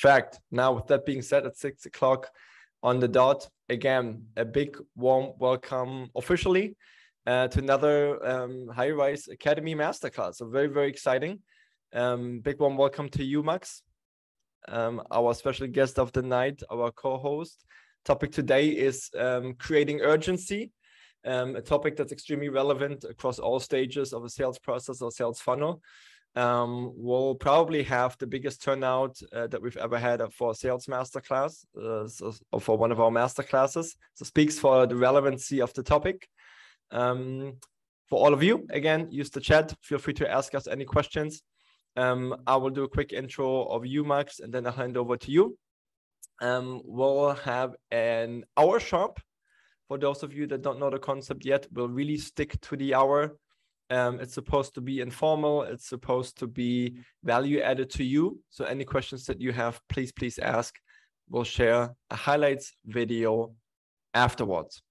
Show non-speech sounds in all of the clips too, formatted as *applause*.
Perfect. Now, with that being said, at six o'clock on the dot, again, a big warm welcome officially uh, to another um, Hyrise Academy Masterclass. So very, very exciting. Um, big warm welcome to you, Max, um, our special guest of the night, our co-host. Topic today is um, creating urgency, um, a topic that's extremely relevant across all stages of a sales process or sales funnel. Um, we'll probably have the biggest turnout uh, that we've ever had for a sales masterclass, uh, so, or for one of our masterclasses. So speaks for the relevancy of the topic. Um, for all of you, again, use the chat. Feel free to ask us any questions. Um, I will do a quick intro of you, Max, and then I'll hand over to you. Um, we'll have an hour sharp. For those of you that don't know the concept yet, we'll really stick to the hour. Um, it's supposed to be informal. It's supposed to be value added to you. So any questions that you have, please, please ask. We'll share a highlights video afterwards.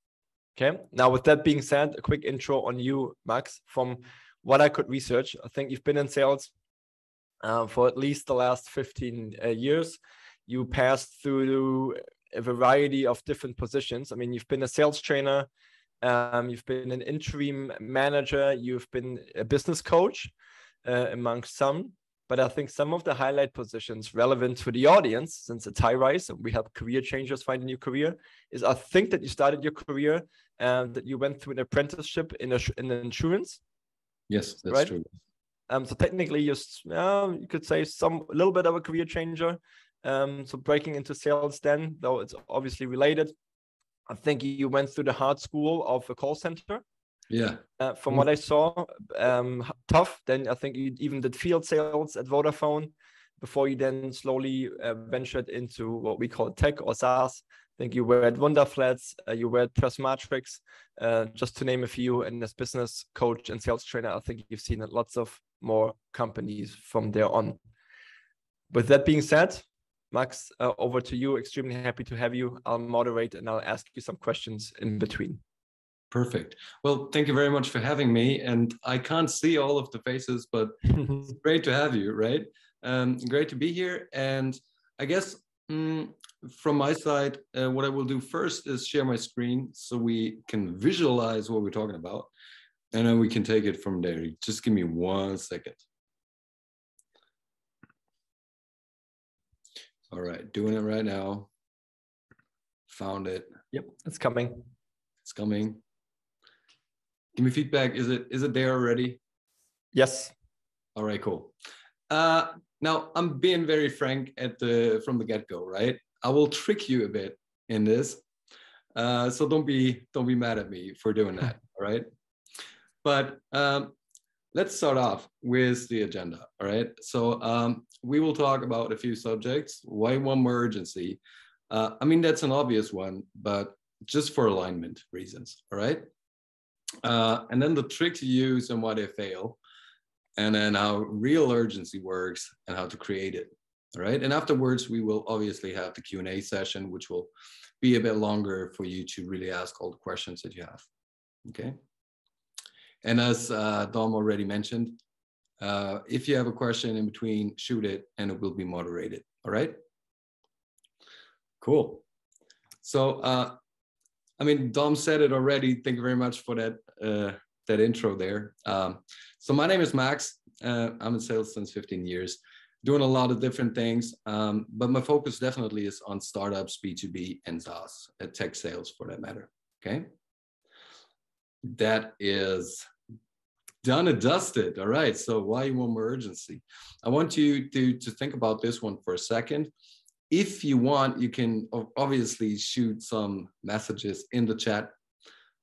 Okay. Now, with that being said, a quick intro on you, Max. From what I could research, I think you've been in sales uh, for at least the last 15 uh, years. You passed through a variety of different positions. I mean, you've been a sales trainer, um, you've been an interim manager, you've been a business coach, uh, amongst some. But I think some of the highlight positions relevant to the audience, since it's Hyrise and we help career changers find a new career, is I think that you started your career and that you went through an apprenticeship in, a, in insurance. Yes, that's right? true. Um, so technically, you're, uh, you could say some a little bit of a career changer. Um, so breaking into sales then, though it's obviously related. I think you went through the hard school of a call center. Yeah. Uh, from what I saw, um, tough. Then I think you even did field sales at Vodafone before you then slowly uh, ventured into what we call tech or SaaS. I think you were at Wunderflats, uh, you were at Pressmatrix, uh, just to name a few. And as business coach and sales trainer, I think you've seen lots of more companies from there on. With that being said, Max, uh, over to you. Extremely happy to have you. I'll moderate and I'll ask you some questions in between. Perfect. Well, thank you very much for having me. And I can't see all of the faces, but it's *laughs* great to have you, right? Um, great to be here. And I guess mm, from my side, uh, what I will do first is share my screen so we can visualize what we're talking about. And then we can take it from there. Just give me one second. All right, doing it right now. Found it. Yep, it's coming. It's coming. Give me feedback. Is it is it there already? Yes. All right, cool. Uh, now I'm being very frank at the from the get go, right? I will trick you a bit in this, uh, so don't be don't be mad at me for doing that. *laughs* all right. But um, let's start off with the agenda. All right. So um, we will talk about a few subjects. Why one more urgency? Uh, I mean, that's an obvious one, but just for alignment reasons. All right. Uh, and then the tricks you use and why they fail, and then how real urgency works and how to create it. All right. And afterwards, we will obviously have the Q and A session, which will be a bit longer for you to really ask all the questions that you have. Okay. And as uh, Dom already mentioned, uh, if you have a question in between, shoot it and it will be moderated. All right. Cool. So, uh, I mean, Dom said it already. Thank you very much for that uh, that intro there. Um, so my name is Max. Uh, I'm in sales since 15 years, doing a lot of different things. Um, but my focus definitely is on startups, B2B, and SaaS, uh, tech sales for that matter. Okay. That is done and dusted. All right. So why one more urgency? I want you to, to think about this one for a second. If you want, you can obviously shoot some messages in the chat.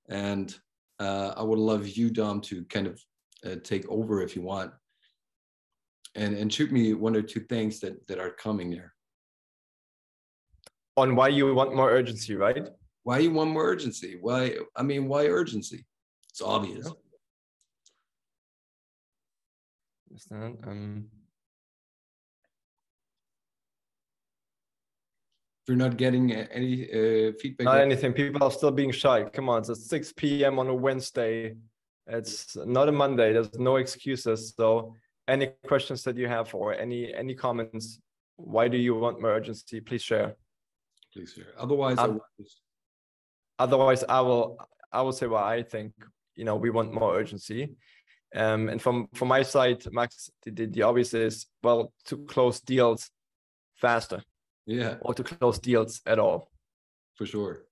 And uh, I would love you, Dom, to kind of uh, take over if you want. And, and shoot me one or two things that, that are coming there. On why you want more urgency, right? Why you want more urgency? Why? I mean, why urgency? It's obvious. Understand? Um, if you're not getting any uh, feedback, not anything. People are still being shy. Come on, it's at 6 p.m. on a Wednesday. It's not a Monday. There's no excuses. So any questions that you have or any any comments, why do you want more urgency? Please share. Please share. Otherwise, um, I otherwise I will I will say what I think. You know, we want more urgency. Um, and from from my side, Max, the, the, the obvious is well to close deals faster. Yeah. Or to close deals at all. For sure.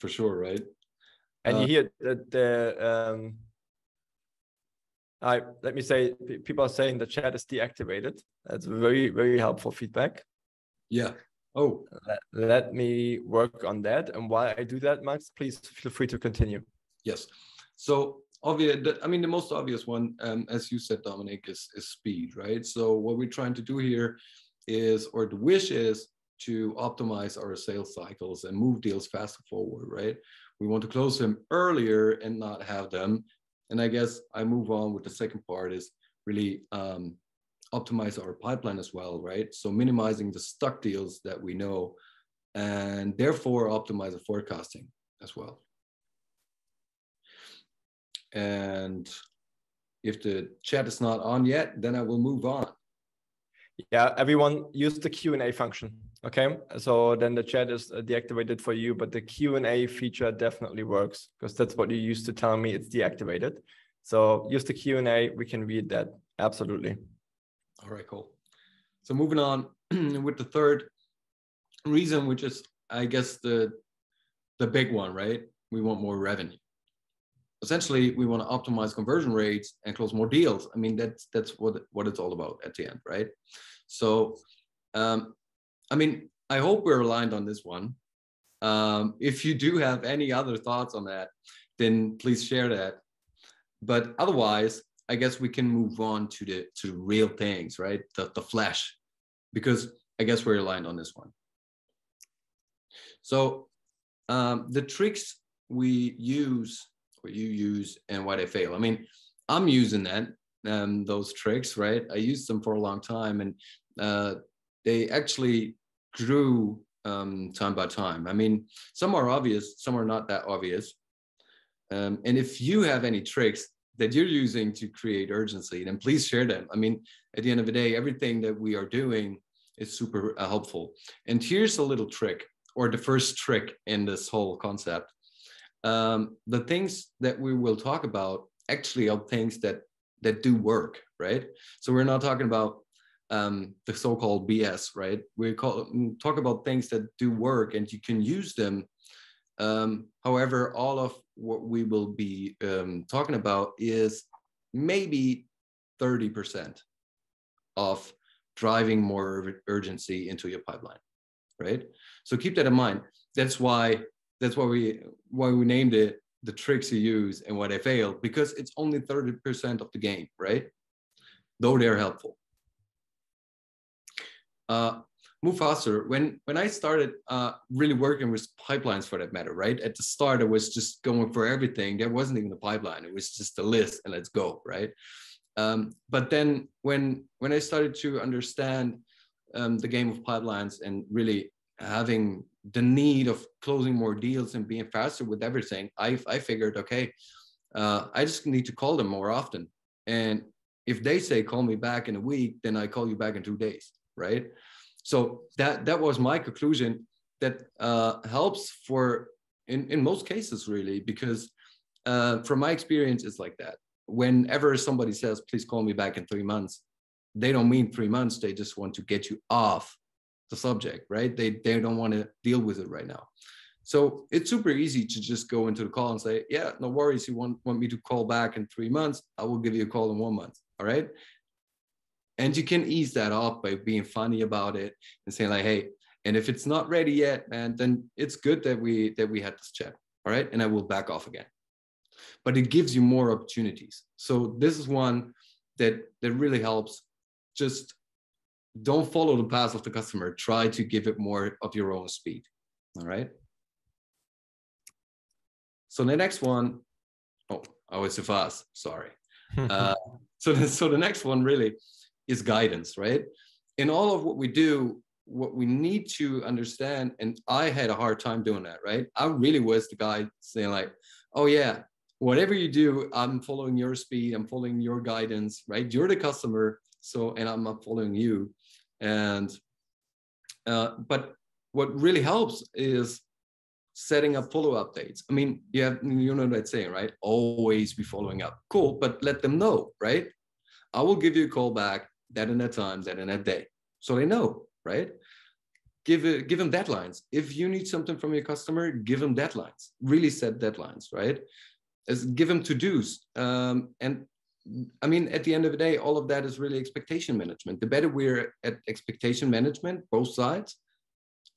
For sure, right? And uh, you hear that the um, I let me say people are saying the chat is deactivated. That's very very helpful feedback. Yeah. Oh. Let, let me work on that. And while I do that, Max, please feel free to continue. Yes. So obvious i mean the most obvious one um, as you said dominic is, is speed right? So what we're trying to do here is or the wish is to optimize our sales cycles and move deals faster forward right? We want to close them earlier and not have them. And i guess i move on with the second part is really um, optimize our pipeline as well right? So minimizing the stuck deals that we know and therefore optimize the forecasting as well and if the chat is not on yet, then I will move on. Yeah, everyone use the Q&A function. Okay, so then the chat is deactivated for you, but the Q&A feature definitely works because that's what you used to tell me it's deactivated. So use the Q&A, we can read that. Absolutely. All right, cool. So moving on *clears throat* with the third reason, which is, I guess, the the big one, right? We want more revenue essentially we want to optimize conversion rates and close more deals. I mean, that's that's what what it's all about at the end, right? So, um, I mean, I hope we're aligned on this one. Um, if you do have any other thoughts on that, then please share that. But otherwise, I guess we can move on to the to the real things, right? The the flesh, because I guess we're aligned on this one. So um, the tricks we use what you use and why they fail. I mean, I'm using that um, those tricks, right? I used them for a long time, and uh, they actually grew um, time by time. I mean, some are obvious, some are not that obvious. Um, and if you have any tricks that you're using to create urgency, then please share them. I mean, at the end of the day, everything that we are doing is super uh, helpful. And here's a little trick, or the first trick in this whole concept um, the things that we will talk about actually are things that that do work, right? So we're not talking about um, the so-called BS, right? We call mm, talk about things that do work and you can use them. Um, however, all of what we will be um, talking about is maybe 30% of driving more urgency into your pipeline, right? So keep that in mind. That's why that's why we why we named it the tricks you use and why they failed because it's only 30% of the game, right? Though they're helpful. Uh, move faster. When when I started uh, really working with pipelines for that matter, right? At the start, I was just going for everything. There wasn't even a pipeline. It was just a list and let's go, right? Um, but then when when I started to understand um, the game of pipelines and really having the need of closing more deals and being faster with everything, I, I figured, okay, uh, I just need to call them more often. And if they say call me back in a week, then I call you back in two days, right? So that that was my conclusion. That uh, helps for in in most cases really because uh, from my experience, it's like that. Whenever somebody says, "Please call me back in three months," they don't mean three months. They just want to get you off the subject, right? They they don't want to deal with it right now. So it's super easy to just go into the call and say, yeah, no worries. You want, want me to call back in three months? I will give you a call in one month. All right. And you can ease that off by being funny about it and saying like, hey, and if it's not ready yet, man, then it's good that we that we had this chat. All right. And I will back off again. But it gives you more opportunities. So this is one that that really helps. Just don't follow the path of the customer. Try to give it more of your own speed. All right. So the next one, oh, I was too fast. Sorry. *laughs* uh, so, the, so the next one really is guidance, right? In all of what we do, what we need to understand, and I had a hard time doing that, right? I really was the guy saying like, oh yeah, whatever you do, I'm following your speed, I'm following your guidance, right? You're the customer, so and I'm not following you. And uh, but what really helps is setting up follow-up dates. I mean, you have you know that saying, right? Always be following up. Cool, but let them know, right? I will give you a call back that in that time, that in that day. So they know, right? Give it, give them deadlines. If you need something from your customer, give them deadlines. Really set deadlines, right? As give them to-dos. Um, and I mean, at the end of the day, all of that is really expectation management. The better we're at expectation management, both sides,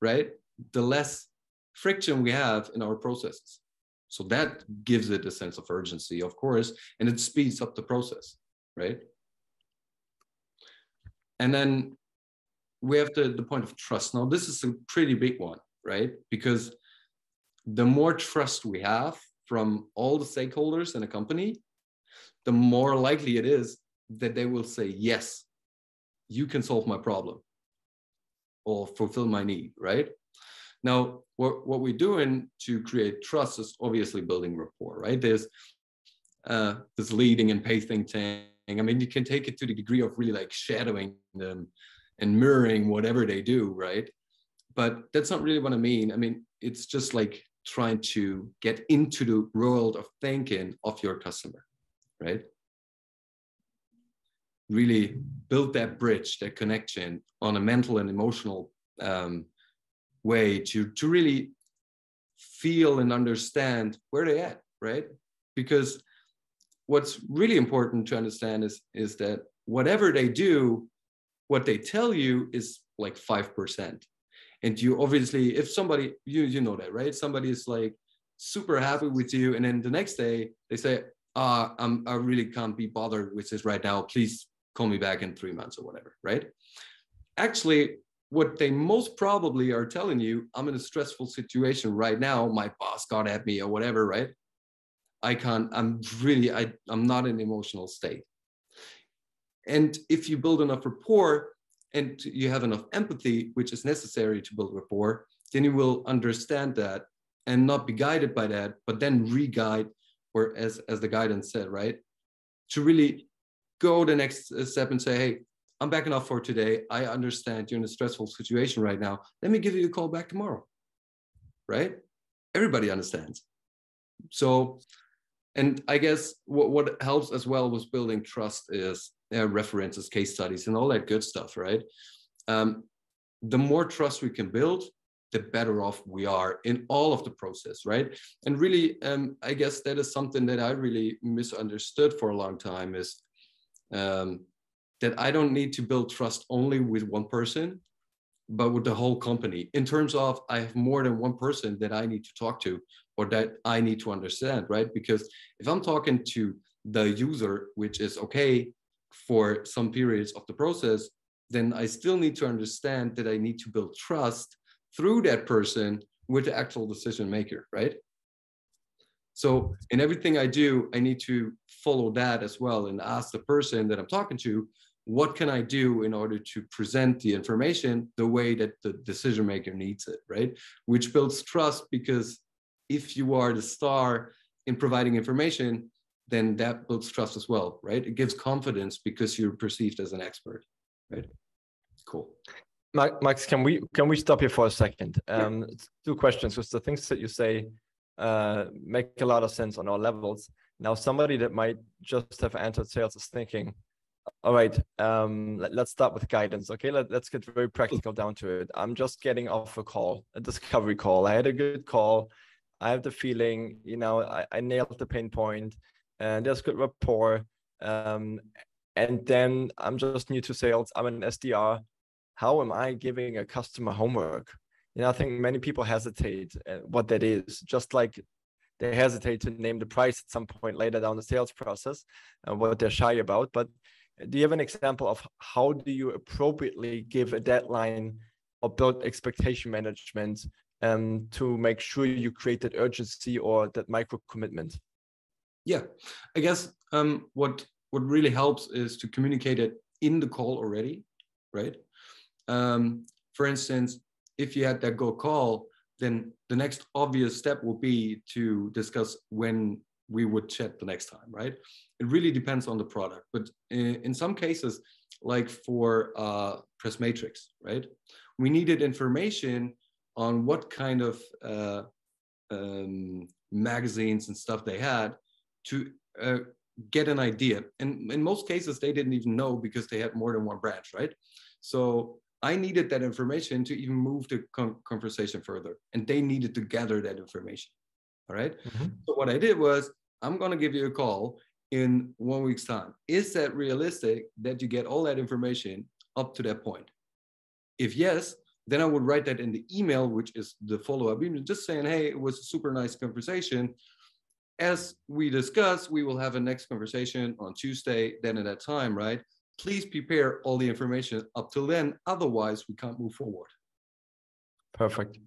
right? The less friction we have in our processes. So that gives it a sense of urgency, of course, and it speeds up the process, right? And then we have the, the point of trust. Now, this is a pretty big one, right? Because the more trust we have from all the stakeholders in a company, the more likely it is that they will say, yes, you can solve my problem or fulfill my need, right? Now, what, what we're doing to create trust is obviously building rapport, right? There's uh, this leading and pacing thing. I mean, you can take it to the degree of really like shadowing them and mirroring whatever they do, right? But that's not really what I mean. I mean, it's just like trying to get into the world of thinking of your customer, right? Really build that bridge, that connection on a mental and emotional um, way to to really feel and understand where they're at right? Because what's really important to understand is is that whatever they do what they tell you is like 5% and you obviously if somebody you you know that right? Somebody is like super happy with you and then the next day they say uh I'm, i really can't be bothered with this right now please call me back in three months or whatever right actually what they most probably are telling you, I'm in a stressful situation right now. My boss got at me or whatever, right? I can't, I'm really, I, I'm not in an emotional state. And if you build enough rapport and you have enough empathy, which is necessary to build rapport, then you will understand that and not be guided by that, but then re-guide, or as, as the guidance said, right? To really go the next step and say, hey, I'm backing off for today. I understand you're in a stressful situation right now. Let me give you a call back tomorrow. Right? Everybody understands. So, and I guess what, what helps as well with building trust is uh, references, case studies, and all that good stuff, right? Um, the more trust we can build, the better off we are in all of the process, right? And really, um, I guess that is something that I really misunderstood for a long time is um, that I don't need to build trust only with one person, but with the whole company. In terms of I have more than one person that I need to talk to or that I need to understand, right? Because if I'm talking to the user, which is okay for some periods of the process, then I still need to understand that I need to build trust through that person with the actual decision maker, right? So in everything I do, I need to follow that as well and ask the person that I'm talking to, what can I do in order to present the information the way that the decision maker needs it, right? Which builds trust because if you are the star in providing information, then that builds trust as well, right? It gives confidence because you're perceived as an expert, right? Cool. Max, can we can we stop here for a second? Um, yeah. Two questions, because the things that you say uh, make a lot of sense on all levels. Now, somebody that might just have entered sales is thinking, all right um let, us start with guidance okay let, let's get very practical down to it i'm just getting off a call a discovery call i had a good call i have the feeling you know i, I nailed the pain point and there's good rapport um and then i'm just new to sales i'm an sdr how am i giving a customer homework you know i think many people hesitate uh, what that is just like they hesitate to name the price at some point later down the sales process and what they're shy about but do you have an example of how do you appropriately give a deadline or build expectation management um, to make sure you create that urgency or that micro commitment? Yeah, I guess um, what what really helps is to communicate it in the call already, right? Um, for instance, if you had that go call, then the next obvious step will be to discuss when we would chat the next time, right? It really depends on the product. But in, in some cases, like for uh, Pressmatrix, right? We needed information on what kind of uh, um, magazines and stuff they had to uh, get an idea. And in most cases, they didn't even know because they had more than one branch, right? So I needed that information to even move the con conversation further, and they needed to gather that information. All right? mm-hmm. So what I did was, I'm gonna give you a call in one week's time. Is that realistic that you get all that information up to that point? If yes, then I would write that in the email, which is the follow-up email, just saying, hey, it was a super nice conversation. As we discussed, we will have a next conversation on Tuesday, then at that time, right? Please prepare all the information up till then. Otherwise, we can't move forward. Perfect.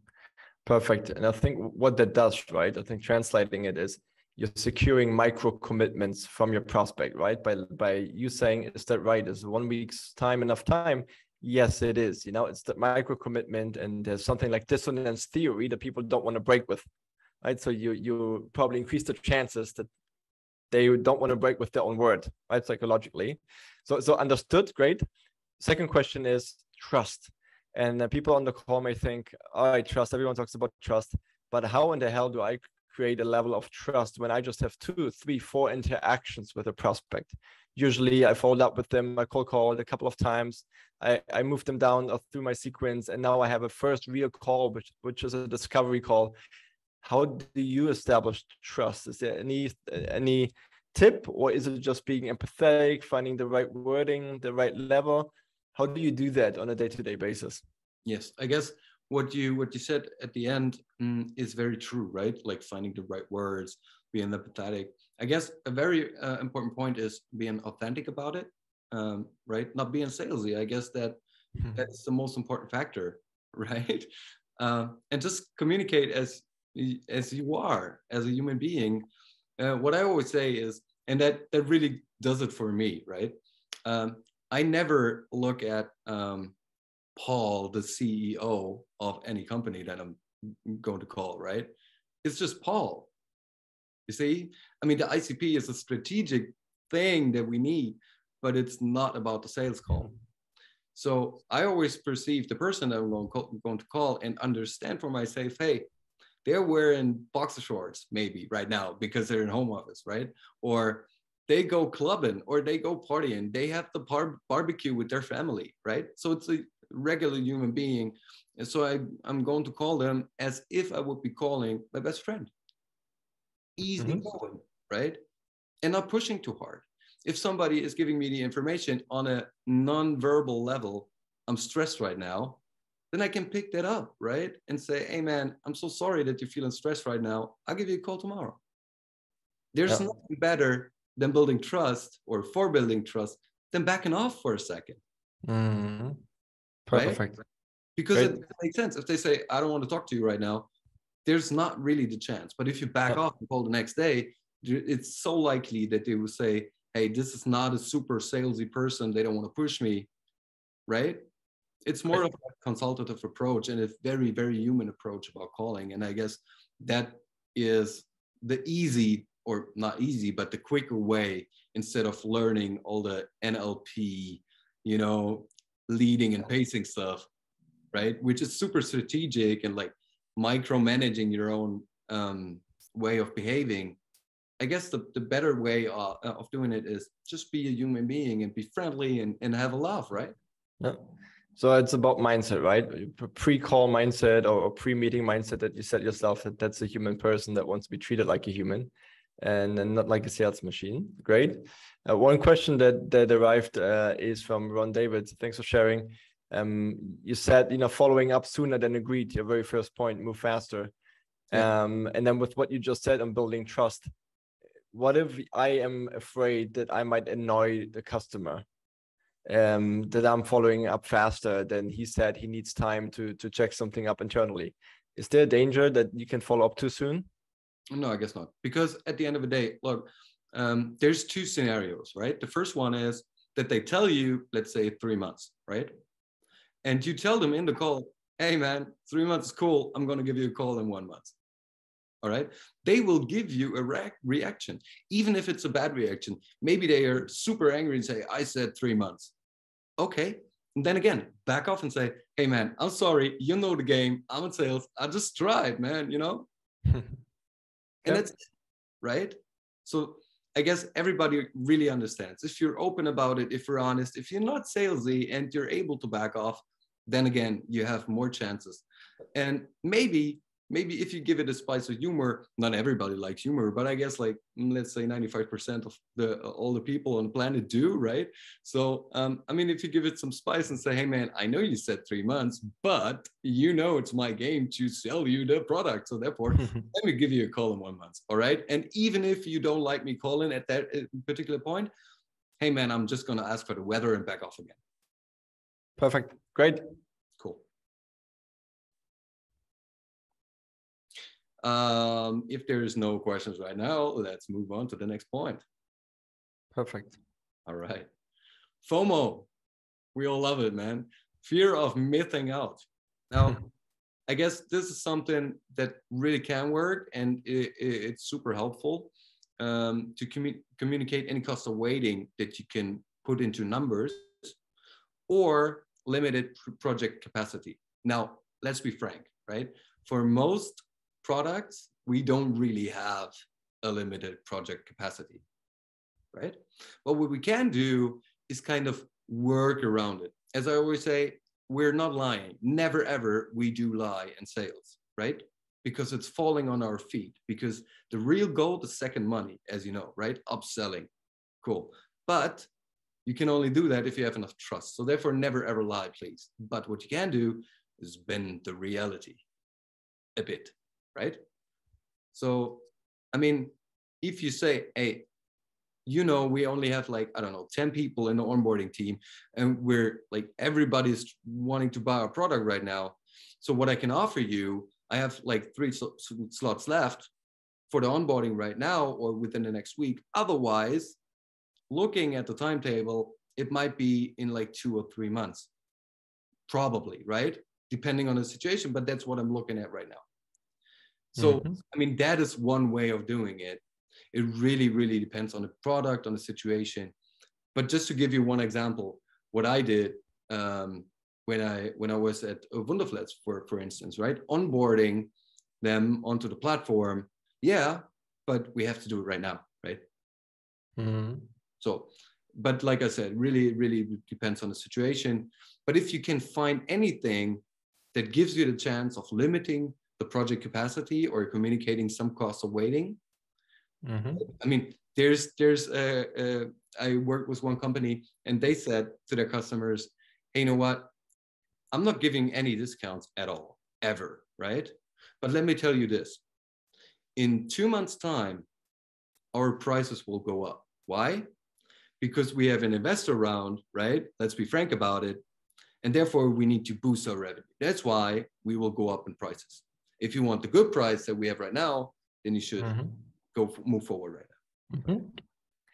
Perfect. And I think what that does, right? I think translating it is you're securing micro commitments from your prospect, right? By by you saying, is that right? Is one week's time enough time? Yes, it is. You know, it's the micro commitment, and there's something like dissonance theory that people don't want to break with, right? So you you probably increase the chances that they don't want to break with their own word, right? Psychologically. So so understood. Great. Second question is trust. And uh, people on the call may think, "All right, trust. Everyone talks about trust, but how in the hell do I create a level of trust when I just have two, three, four interactions with a prospect. Usually I followed up with them, I cold called a couple of times. I, I moved them down uh, through my sequence and now I have a first real call, which, which is a discovery call. How do you establish trust? Is there any any tip or is it just being empathetic, finding the right wording, the right level? How do you do that on a day-to-day basis? Yes, I guess what you what you said at the end mm, is very true, right? Like finding the right words, being empathetic. I guess a very uh, important point is being authentic about it, um, right? Not being salesy. I guess that mm-hmm. that's the most important factor, *laughs* right? Um, and just communicate as as you are as a human being. Uh, what I always say is, and that that really does it for me, right? Um, I never look at um, Paul, the CEO of any company that I'm going to call, right? It's just Paul. You see, I mean, the ICP is a strategic thing that we need, but it's not about the sales call. So I always perceive the person that I'm going, going to call and understand for myself, hey, they're wearing boxer shorts maybe right now because they're in home office, right? Or they go clubbing or they go partying. They have the bar- barbecue with their family, right? So it's a regular human being. And so I, I'm going to call them as if I would be calling my best friend. Easy mm-hmm. going, right? And not pushing too hard. If somebody is giving me the information on a non-verbal level, I'm stressed right now, then I can pick that up, right? And say, hey man, I'm so sorry that you're feeling stressed right now. I'll give you a call tomorrow. There's yeah. nothing better than building trust or for building trust than backing off for a 2nd mm-hmm. Perfect. Right? Because Great. it makes sense. If they say, I don't want to talk to you right now, there's not really the chance. But if you back off and call the next day, it's so likely that they will say, hey, this is not a super salesy person. They don't want to push me. Right? It's more of a consultative approach and a very, very human approach about calling. And I guess that is the easy or not easy, but the quicker way instead of learning all the NLP, you know, leading and pacing stuff, right? Which is super strategic and like micromanaging your own um, way of behaving. I guess the, the better way of, of doing it is just be a human being and be friendly and, and have a laugh, right? Yeah. So it's about mindset, right? Pre-call mindset or, pre-meeting mindset that you set yourself that that's a human person that wants to be treated like a human and, and not like a sales machine. Great. Uh, one question that that arrived uh, is from Ron David. Thanks for sharing. Um, you said you know following up sooner than agreed. Your very first point, move faster. Yeah. Um, and then with what you just said on building trust, what if I am afraid that I might annoy the customer? Um, that I'm following up faster than he said he needs time to to check something up internally. Is there a danger that you can follow up too soon? No, I guess not. Because at the end of the day, look, um, there's two scenarios, right? The first one is that they tell you, let's say three months, right? And you tell them in the call, hey man, three months is cool. I'm going to give you a call in one month. All right? They will give you a re- reaction even if it's a bad reaction. Maybe they are super angry and say i said three months. Okay and then again back off and say hey man i'm sorry. You know the game. I'm in sales. I just tried man you know? *laughs* And yep. that's right? So i guess everybody really understands. If you're open about it if you're honest if you're not salesy and you're able to back off then again you have more chances. And maybe maybe if you give it a spice of humor not everybody likes humor but i guess like mm, let's say 95% of the all the people on the planet do right? So um, i mean if you give it some spice and say hey man i know you said three months but you know it's my game to sell you the product so therefore *laughs* let me give you a call in one month all right? And even if you don't like me calling at that uh, particular point hey man i'm just going to ask for the weather and back off again. Perfect. Great Um, if there's no questions right now, let's move on to the next point. Perfect. All right. FOMO. We all love it, man. Fear of missing out. Now, *laughs* I guess this is something that really can work and it, it, it's super helpful um, to commu communicate any cost of waiting that you can put into numbers or limited project capacity. Now, let's be frank, right? For most products, we don't really have a limited project capacity, right? But what we can do is kind of work around it. As I always say, we're not lying. Never ever we do lie in sales, right? Because it's falling on our feet. Because the real goal is second money, as you know, right? Upselling. Cool. But you can only do that if you have enough trust. So therefore, never ever lie, please. But what you can do is bend the reality a bit right? So, I mean, if you say, hey, you know, we only have like, I don't know, 10 people in the onboarding team, and we're like, everybody's wanting to buy our product right now. So, what I can offer you, I have like three sl- slots left for the onboarding right now or within the next week. Otherwise, looking at the timetable, it might be in like two or three months, probably, right? Depending on the situation, but that's what I'm looking at right now. So, mm-hmm. I mean, that is one way of doing it. It really, really depends on the product, on the situation. But just to give you one example, what I did um, when I when I was at Wunderflats, for for instance, right, onboarding them onto the platform, yeah, but we have to do it right now, right? Mm-hmm. So, but like I said, really, really depends on the situation. But if you can find anything that gives you the chance of limiting the project capacity or communicating some cost of waiting. Mm-hmm. I mean, there's there's uh, uh, I work with one company and they said to their customers, "Hey, you know what? I'm not giving any discounts at all, ever, right? But let me tell you this: in two months' time, our prices will go up. Why? Because we have an investor round, right? Let's be frank about it. And therefore, we need to boost our revenue. That's why we will go up in prices. If you want the good price that we have right now, then you should mm-hmm. go f- move forward right now. Mm-hmm.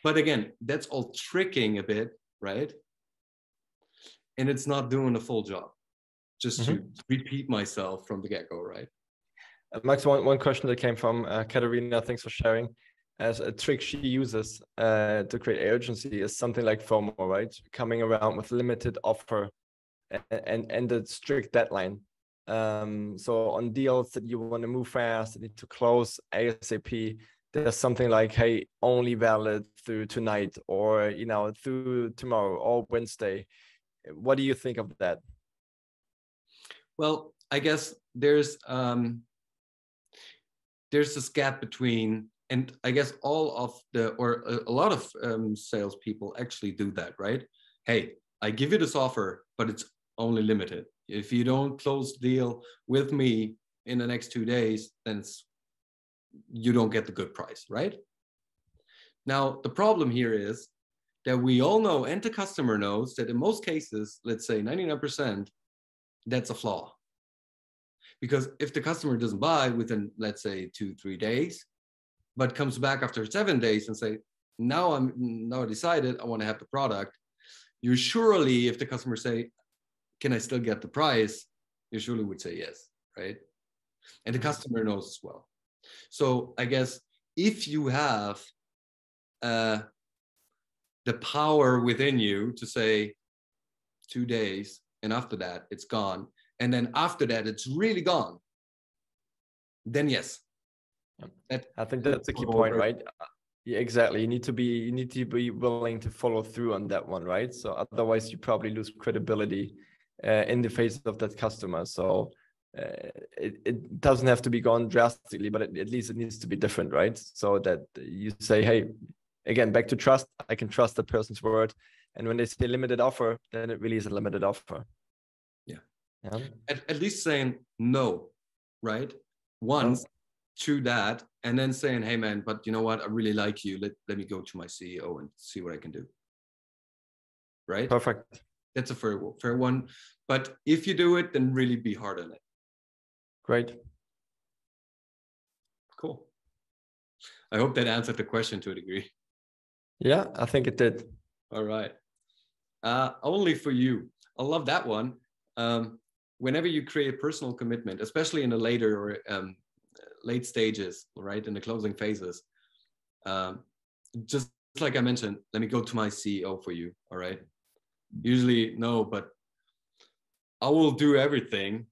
But again, that's all tricking a bit, right? And it's not doing a full job. Just mm-hmm. to repeat myself from the get go, right? Uh, Max, one, one question that came from uh, Katerina, thanks for sharing. As a trick she uses uh, to create urgency is something like FOMO, right? Coming around with limited offer and, and, and a strict deadline. Um, so on deals that you want to move fast, need to close ASAP, there's something like, hey, only valid through tonight or you know through tomorrow or Wednesday. What do you think of that? Well, I guess there's um, there's this gap between, and I guess all of the or a, lot of um, salespeople actually do that, right? Hey, I give you this offer, but it's only limited. If you don't close deal with me in the next two days, then you don't get the good price, right? Now, the problem here is that we all know, and the customer knows, that in most cases, let's say 99%, that's a flaw. Because if the customer doesn't buy within, let's say, two, three days, but comes back after seven days and say, now I'm now I decided I want to have the product, you surely, if the customer say, can I still get the price? You surely would say yes, right? And the mm-hmm. customer knows as well. So I guess if you have uh, the power within you to say two days, and after that it's gone, and then after that it's really gone, then yes. That, I think that's a key point, right? Yeah, exactly. You need to be you need to be willing to follow through on that one, right? So otherwise, you probably lose credibility uh, in the face of that customer. So uh, it, it doesn't have to be gone drastically, but it, at least it needs to be different, right? So that you say, hey, again, back to trust. I can trust that person's word, and when they say limited offer, then it really is a limited offer. Yeah. Yeah. At, at least saying no, right? Once to that and then saying hey man but you know what i really like you let, let me go to my ceo and see what i can do right perfect that's a fair, fair one. But if you do it then really be hard on it. Great. Cool. I hope that answered the question to a degree. Yeah i think it did. All right. Uh, only for you. I love that one. Um, whenever you create a personal commitment especially in a later or um, late stages, right, in the closing phases, um, just like I mentioned, let me go to my CEO for you. All right. Usually, no, but I will do everything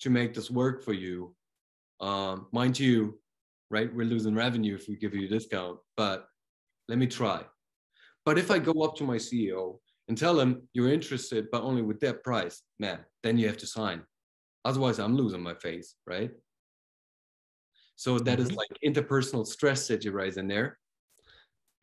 to make this work for you. Um, mind you, right, we're losing revenue if we give you a discount, but let me try. But if I go up to my CEO and tell him you're interested, but only with that price, man, then you have to sign. Otherwise, I'm losing my face, right? So that mm-hmm. is like interpersonal stress that you rise in there.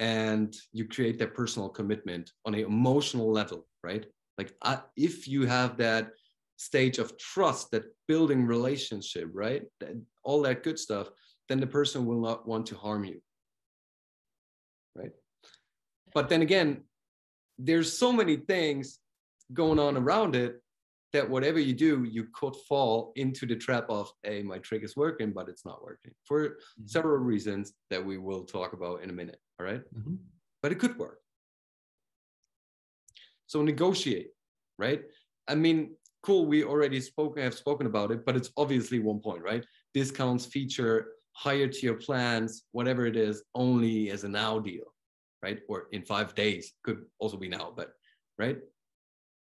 And you create that personal commitment on an emotional level, right? Like uh, if you have that stage of trust, that building relationship, right? That, all that good stuff, then the person will not want to harm you. Right. But then again, there's so many things going on around it that whatever you do, you could fall into the trap of, hey, my trick is working, but it's not working for mm-hmm. several reasons that we will talk about in a minute. All right? mm-hmm. But it could work. So negotiate, right? I mean, cool, we already spoke, have spoken about it, but it's obviously one point, right? Discounts feature higher tier plans, whatever it is, only as a now deal, right? Or in five days, could also be now, but right?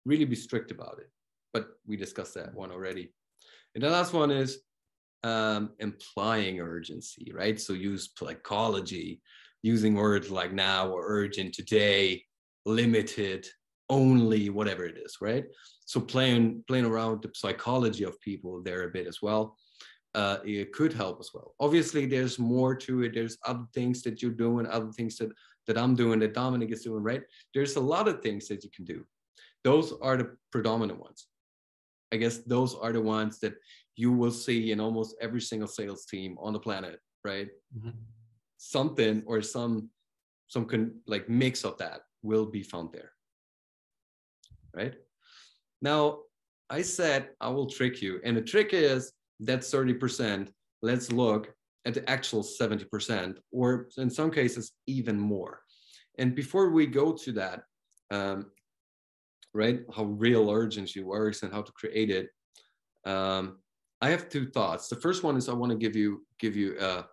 Really be strict about it but we discussed that one already. And the last one is um, implying urgency, right? So use psychology, using words like now or urgent today, limited, only, whatever it is, right? So playing playing around the psychology of people there a bit as well. Uh, it could help as well. Obviously, there's more to it. There's other things that you're doing, other things that that I'm doing, that Dominic is doing, right? There's a lot of things that you can do. Those are the predominant ones. I guess those are the ones that you will see in almost every single sales team on the planet, right? Mm-hmm. Something or some some con- like mix of that will be found there, right? Now, I said I will trick you, and the trick is that 30%. Let's look at the actual 70%, or in some cases, even more. And before we go to that, um, right? How real urgency works and how to create it. Um, I have two thoughts. The first one is I want to give you give you a,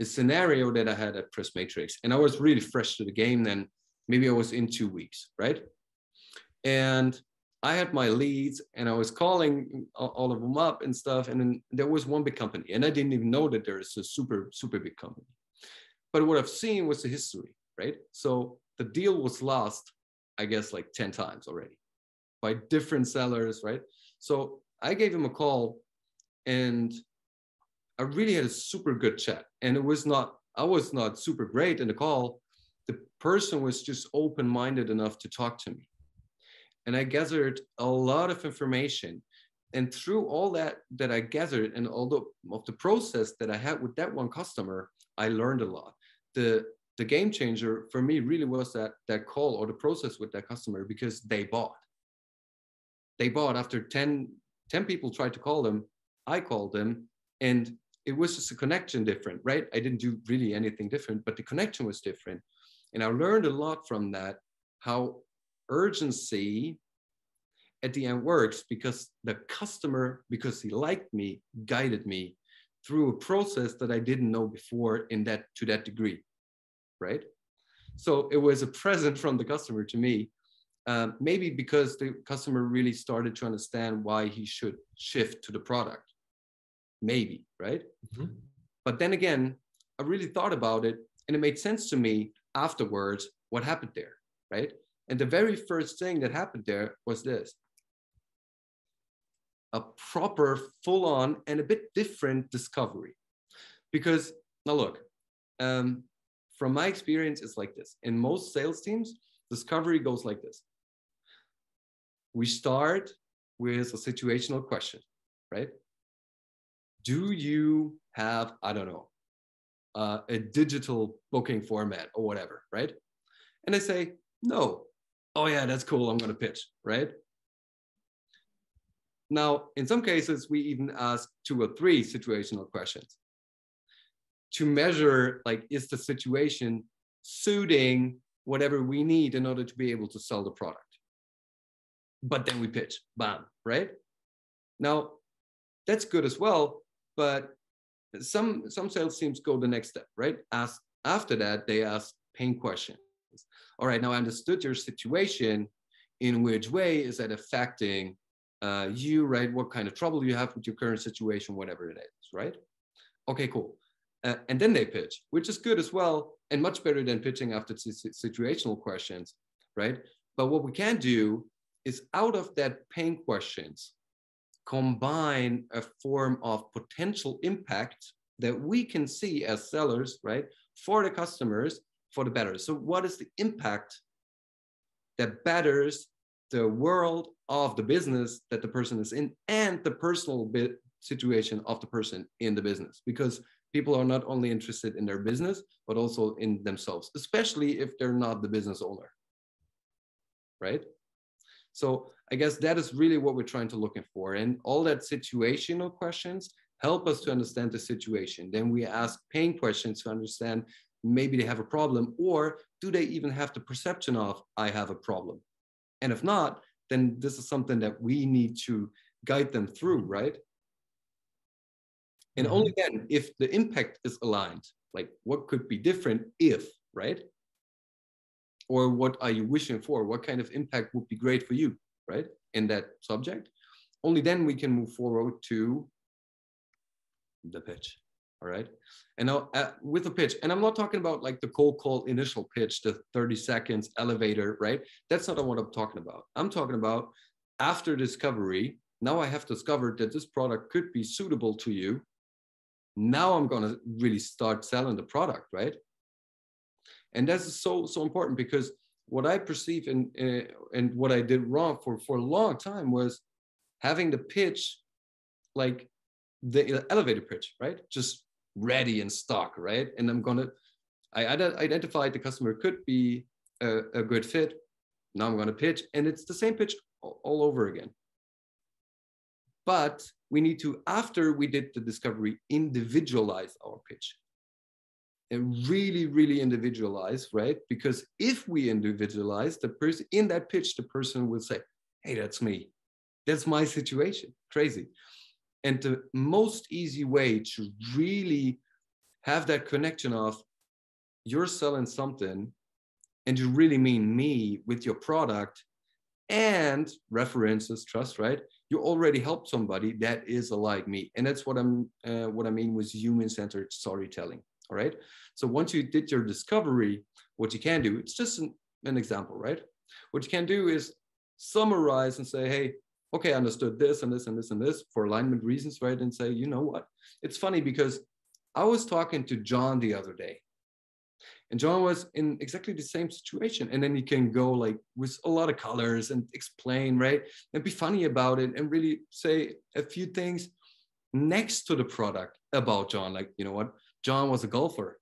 a scenario that I had at Press Matrix, and I was really fresh to the game then. Maybe I was in two weeks, right? And I had my leads, and I was calling all of them up and stuff. And then there was one big company, and I didn't even know that there is a super super big company. But what I've seen was the history, right? So the deal was lost I guess like 10 times already by different sellers, right? So I gave him a call and I really had a super good chat. And it was not, I was not super great in the call. The person was just open minded enough to talk to me. And I gathered a lot of information. And through all that that I gathered and all the, of the process that I had with that one customer, I learned a lot. The the game changer for me really was that that call or the process with that customer because they bought. They bought after 10 10 people tried to call them i called them and it was just a connection different right? I didn't do really anything different but the connection was different. And i learned a lot from that how urgency at the end works because the customer because he liked me guided me through a process that I didn't know before in that to that degree, right? So it was a present from the customer to me, um, maybe because the customer really started to understand why he should shift to the product, maybe, right? Mm-hmm. But then again, I really thought about it, and it made sense to me afterwards what happened there, right? And the very first thing that happened there was this a proper, full on, and a bit different discovery. Because now, look, um, from my experience, it's like this. In most sales teams, discovery goes like this. We start with a situational question, right? Do you have, I don't know, uh, a digital booking format or whatever, right? And they say, no. Oh, yeah, that's cool. I'm going to pitch, right? Now, in some cases, we even ask two or three situational questions to measure, like, is the situation suiting whatever we need in order to be able to sell the product? But then we pitch, bam, right? Now, that's good as well, but some some sales teams go the next step, right? Ask after that, they ask pain questions. All right, now I understood your situation. In which way is that affecting uh, you, right? What kind of trouble you have with your current situation, whatever it is, right? Okay, cool. Uh, and then they pitch, which is good as well, and much better than pitching after situational questions, right? But what we can do is out of that pain questions, combine a form of potential impact that we can see as sellers, right, for the customers, for the better. So, what is the impact that betters the world of the business that the person is in and the personal bit situation of the person in the business because people are not only interested in their business but also in themselves especially if they're not the business owner right? So i guess that is really what we're trying to looking for. And all that situational questions help us to understand the situation. Then we ask pain questions to understand maybe they have a problem or do they even have the perception of i have a problem? And if not, then this is something that we need to guide them through, right? And mm-hmm. only then, if the impact is aligned, like what could be different if, right? Or what are you wishing for? What kind of impact would be great for you, right? In that subject. Only then we can move forward to the pitch all right and now uh, with a pitch and i'm not talking about like the cold call initial pitch the 30 seconds elevator right that's not what i'm talking about i'm talking about after discovery now i have discovered that this product could be suitable to you now i'm going to really start selling the product right and that's so so important because what i perceive and uh, and what i did wrong for for a long time was having the pitch like the elevator pitch right just ready in stock, right? And I'm gonna, I identified the customer could be a, a good fit. Now I'm gonna pitch, and it's the same pitch all over again. But we need to, after we did the discovery, individualize our pitch and really, really individualize, right? Because if we individualize the person in that pitch, the person will say, Hey, that's me. That's my situation. Crazy. And the most easy way to really have that connection of you're selling something and you really mean me with your product and references trust right you already help somebody that is like me and that's what i'm uh, what i mean with human centered storytelling all right so once you did your discovery what you can do it's just an, an example right what you can do is summarize and say hey okay, I understood this and this and this and this for alignment reasons, right? And say, you know what? It's funny because I was talking to John the other day, and John was in exactly the same situation. And then you can go like with a lot of colors and explain, right? And be funny about it and really say a few things next to the product about John. Like, you know what? John was a golfer.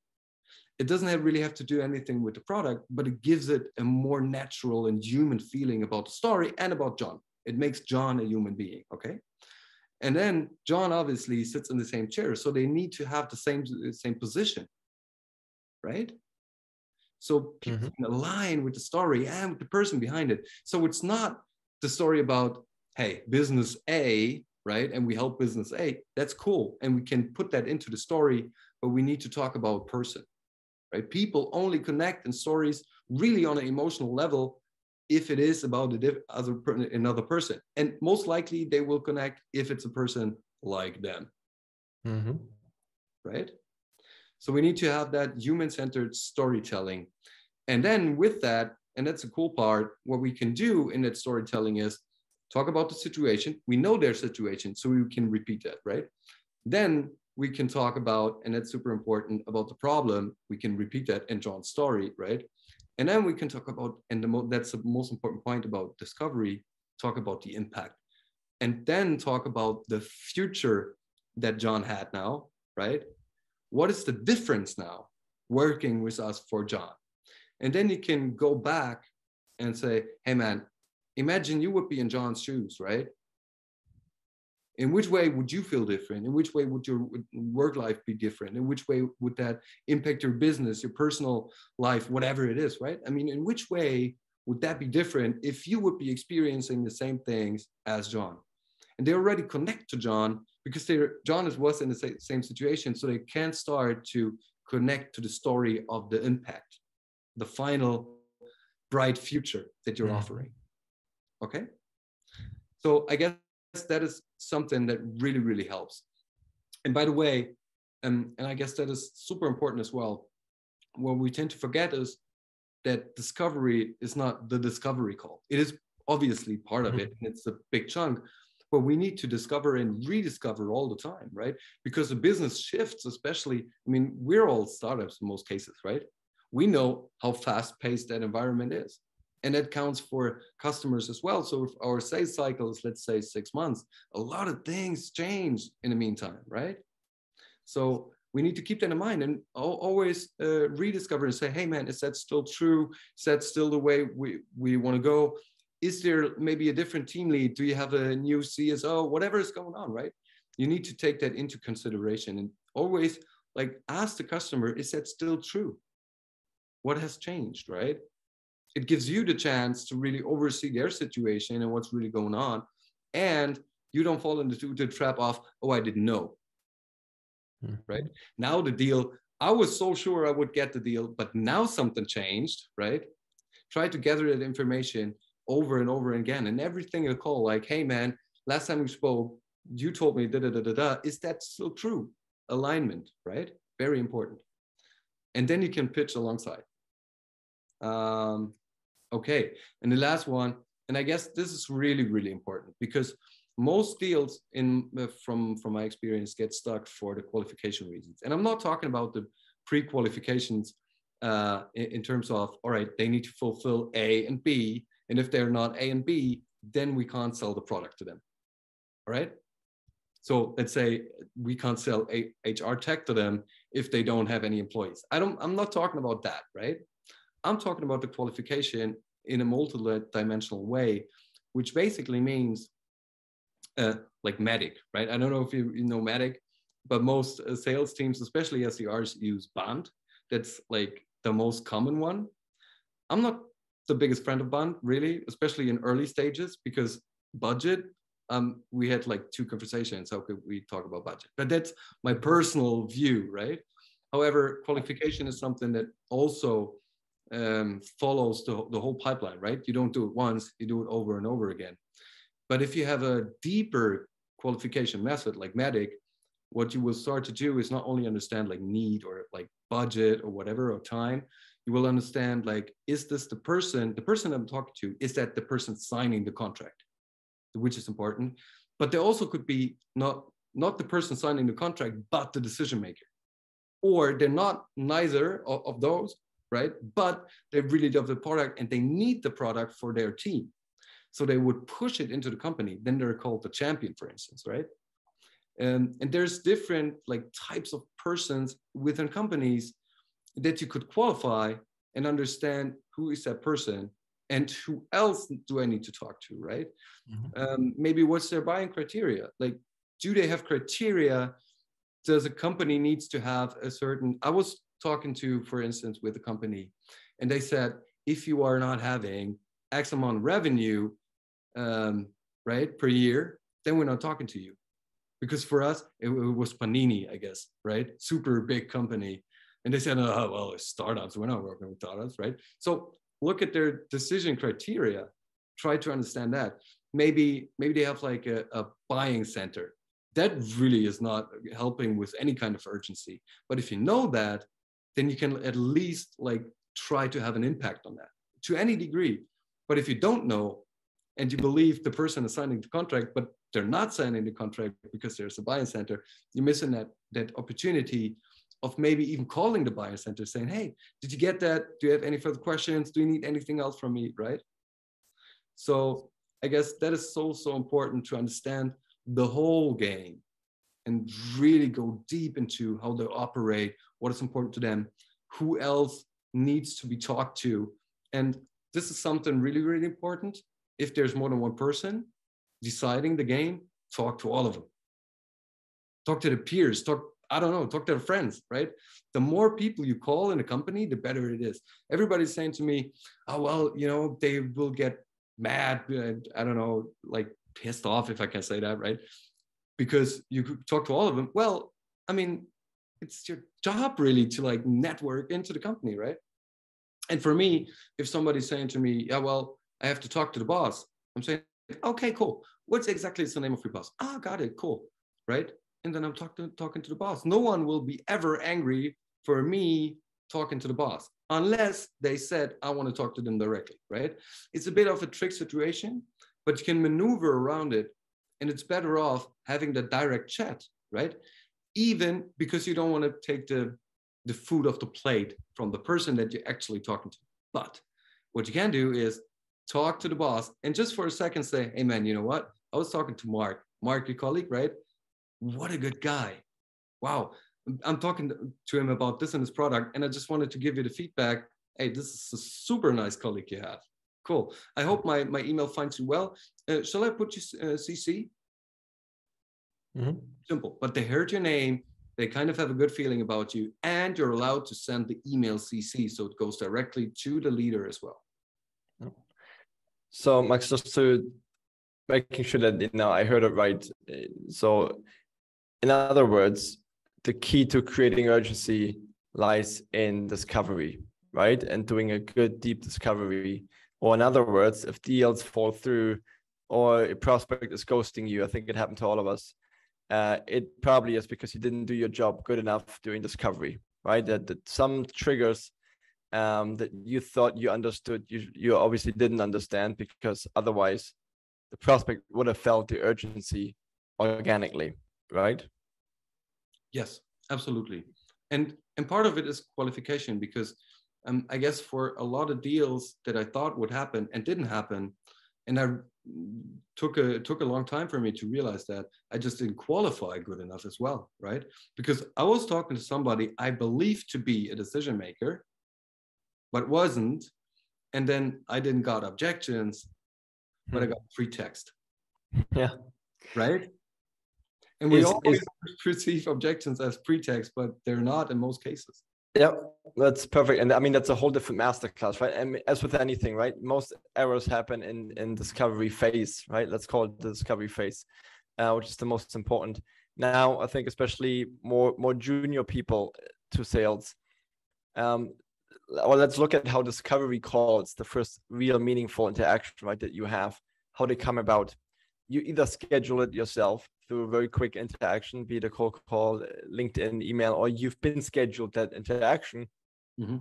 It doesn't have really have to do anything with the product, but it gives it a more natural and human feeling about the story and about John. It makes John a human being, okay? And then John obviously sits in the same chair, so they need to have the same same position, right? So people mm-hmm. can align with the story and with the person behind it. So it's not the story about hey, business A, right? And we help business A, that's cool. And we can put that into the story, but we need to talk about person, right? People only connect in stories really on an emotional level if it is about the other another person. And most likely they will connect if it's a person like them. Mm-hmm. Right? So we need to have that human-centered storytelling. And then with that, and that's the cool part, what we can do in that storytelling is talk about the situation. We know their situation, so we can repeat that, right? Then we can talk about, and that's super important, about the problem. We can repeat that in John's story, right? And then we can talk about, and the that's the most important point about discovery, talk about the impact. And then talk about the future that John had now, right? What is the difference now working with us for John? And then you can go back and say, hey man, imagine you would be in John's shoes, right? In which way would you feel different? In which way would your work life be different? In which way would that impact your business, your personal life, whatever it is, right? I mean, in which way would that be different if you would be experiencing the same things as John? And they already connect to John because they John was in the same situation, so they can start to connect to the story of the impact, the final bright future that you're mm-hmm. offering. Okay. So I guess that is something that really, really helps. And by the way, um, and I guess that is super important as well. What we tend to forget is that discovery is not the discovery call. It is obviously part of it, and it's a big chunk, but we need to discover and rediscover all the time, right? Because the business shifts, especially, I mean, we're all startups in most cases, right? We know how fast paced that environment is and that counts for customers as well. So if our sales cycle is, let's say, six months, a lot of things change in the meantime, right? So we need to keep that in mind and always uh, rediscover and say, hey, man, is that still true? Is that still the way we, we want to go? Is there maybe a different team lead? Do you have a new CSO? Whatever is going on, right? You need to take that into consideration and always like ask the customer, is that still true? What has changed, right? it gives you the chance to really oversee their situation and what's really going on and you don't fall into the trap of oh i didn't know mm-hmm. right now the deal i was so sure i would get the deal but now something changed right try to gather that information over and over again. And everything you call like hey man last time we spoke you told me da da da da da. Is that still true? Alignment right? Very important. And then you can pitch alongside. Um, okay, and the last one, and I guess this is really really important because most deals in uh, from from my experience get stuck for the qualification reasons, and I'm not talking about the pre-qualifications uh, in, in terms of all right, they need to fulfill A and B, and if they're not A and B, then we can't sell the product to them. All right. So let's say we can't sell a HR tech to them if they don't have any employees. I don't. I'm not talking about that, right? I'm talking about the qualification in a multi-dimensional way, which basically means uh, like MEDDIC, right? I don't know if you, you know MEDDIC, but most uh, sales teams, especially SDRs, use BANT. That's like the most common one. I'm not the biggest friend of BANT, really, especially in early stages, because budget. Um, we had like two conversations. How could we talk about budget? But that's my personal view, right? However, qualification is something that also um, follows the, the whole pipeline, right? You don't do it once, you do it over and over again. But if you have a deeper qualification method like MEDDIC, what you will start to do is not only understand like need or like budget or whatever or time, you will understand like, is this the person, the person I'm talking to, is that the person signing the contract, which is important. But there also could be not, not the person signing the contract, but the decision maker. Or they're not neither of, of those, right? But they really love the product and they need the product for their team. So they would push it into the company. Then they're called the champion, for instance, right? Um, and there's different like types of persons within companies that you could qualify and understand who is that person and who else do I need to talk to, right? Mm-hmm. Um, maybe what's their buying criteria? Like, do they have criteria? Does a company needs to have a certain? I was talking to, for instance, with a company, and they said, if you are not having X amount of revenue, um, right, per year, then we're not talking to you. because for us it, it was Panini, I guess, right? Super big company, and they said, "Oh, oh well, it's startups. We're not working with startups, right?" So look at their decision criteria. Try to understand that. Maybe maybe they have like a, a buying center. That really is not helping with any kind of urgency. But if you know that, then you can at least like try to have an impact on that to any degree. But if you don't know, and you believe the person is signing the contract, but they're not signing the contract because there's a buying center, you're missing that that opportunity of maybe even calling the buyer center saying, hey, did you get that? Do you have any further questions? Do you need anything else from me? Right. So I guess that is so, so important to understand the whole game and really go deep into how they operate, what is important to them, who else needs to be talked to. And this is something really, really important. If there's more than one person deciding the game, talk to all of them. Talk to the peers, talk, I don't know, talk to friends, right? The more people you call in a company, the better it is. Everybody's saying to me, oh, well, you know, they will get mad, I don't know, like pissed off, if I can say that, right? Because you could talk to all of them. Well, I mean, it's your job really to like network into the company, right? And for me, if somebody's saying to me, yeah, well, I have to talk to the boss, I'm saying, okay, cool. What's exactly the name of your boss? Ah, oh, got it, cool, right? And then I'm talking talking to the boss. No one will be ever angry for me talking to the boss unless they said I want to talk to them directly, right? It's a bit of a trick situation, but you can maneuver around it, and it's better off having the direct chat, right? Even because you don't want to take the the food off the plate from the person that you're actually talking to. But what you can do is talk to the boss and just for a second say, hey man, you know what? I was talking to Mark, Mark, your colleague, right? What a good guy. Wow. I'm talking to him about this and his product, and I just wanted to give you the feedback. Hey, this is a super nice colleague you have. Cool. I hope my, my email finds you well. Uh, shall I put you uh, CC? Mm-hmm. Simple. But they heard your name, they kind of have a good feeling about you, and you're allowed to send the email CC so it goes directly to the leader as well. So, Max, just to making sure that you know I heard it right. So, in other words, the key to creating urgency lies in discovery, right? And doing a good deep discovery. Or in other words, if deals fall through or a prospect is ghosting you, I think it happened to all of us uh, it probably is because you didn't do your job good enough during discovery, right? That, that some triggers um, that you thought you understood, you, you obviously didn't understand because otherwise the prospect would have felt the urgency organically, right? Yes, absolutely. And and part of it is qualification because um, I guess for a lot of deals that I thought would happen and didn't happen, and I took a took a long time for me to realize that I just didn't qualify good enough as well, right? Because I was talking to somebody I believed to be a decision maker, but wasn't, and then I didn't got objections, but I hmm. got pretext. *laughs* Yeah. Right. And we is, always is, *laughs* perceive objections as pretext, but they're not in most cases. Yeah, that's perfect. And I mean, that's a whole different masterclass, right? And as with anything, right? Most errors happen in in discovery phase, right? Let's call it the discovery phase, uh, which is the most important. Now, I think especially more more junior people to sales. Um, well, let's look at how discovery calls, the first real meaningful interaction, right, that you have, how they come about. You either schedule it yourself, through a very quick interaction, be it a cold call, LinkedIn, email, or you've been scheduled that interaction. Mm-hmm.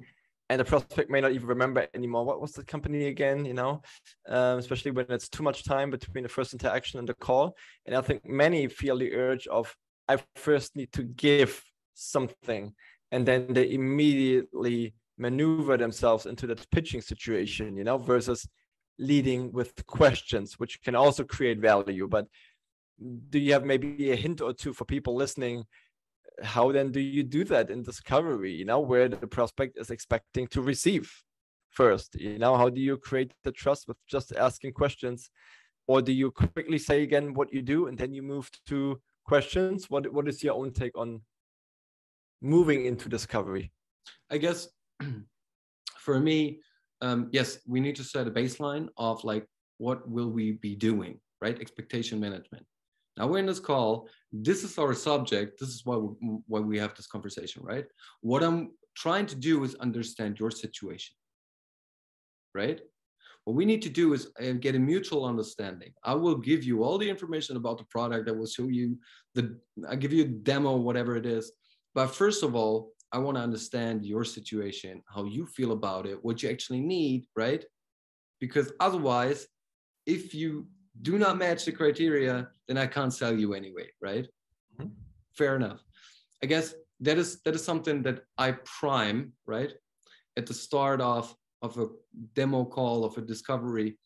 And the prospect may not even remember anymore. What was the company again? You know, um, especially when it's too much time between the first interaction and the call. And I think many feel the urge of, I first need to give something. And then they immediately maneuver themselves into that pitching situation, you know, versus leading with questions, which can also create value. But do you have maybe a hint or two for people listening? How then do you do that in discovery? You know where the prospect is expecting to receive first you know? How do you create the trust with just asking questions? Or do you quickly say again what you do and then you move to questions? What what is your own take on moving into discovery? I guess *clears throat* for me um, yes we need to set a baseline of like what will we be doing right? Expectation management Now we're in this call. This is our subject. This is why we, why we have this conversation, right? What I'm trying to do is understand your situation, right? What we need to do is uh, get a mutual understanding. I will give you all the information about the product. I will show you the, I give you a demo, whatever it is. But first of all, I want to understand your situation, how you feel about it, what you actually need, right? Because otherwise, if you do not match the criteria, then I can't sell you anyway, right? Mm-hmm. Fair enough. I guess that is that is something that I prime, right? At the start of of a demo call of a discovery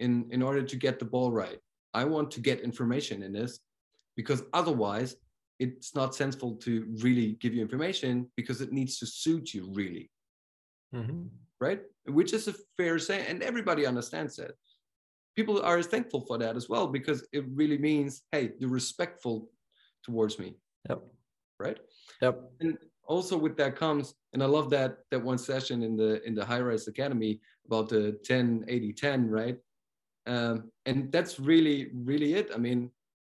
in in order to get the ball right. I want to get information in this because otherwise it's not sensible to really give you information because it needs to suit you really. Mm-hmm. Right? Which is a fair say, and everybody understands that people are thankful for that as well because it really means hey you're respectful towards me. Yep. Right? Yep. And also with that comes and i love that that one session in the in the Hyrise academy about the 10 80 10 right? Um, and that's really really it. I mean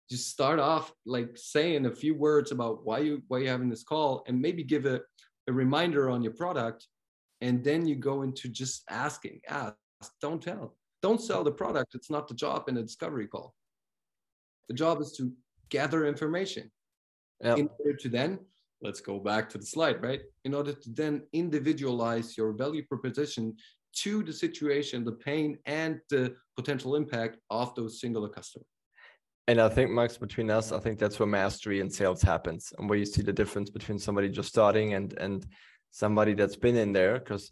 just start off like saying a few words about why you why you're having this call and maybe give a, a reminder on your product and then you go into just asking ask don't tell don't sell the product. It's not the job in a discovery call. The job is to gather information yep. in order to then, let's go back to the slide, right? In order to then individualize your value proposition to the situation, the pain, and the potential impact of those singular customers. And I think, Max, between us, I think that's where mastery in sales happens, and where you see the difference between somebody just starting and and somebody that's been in there. Because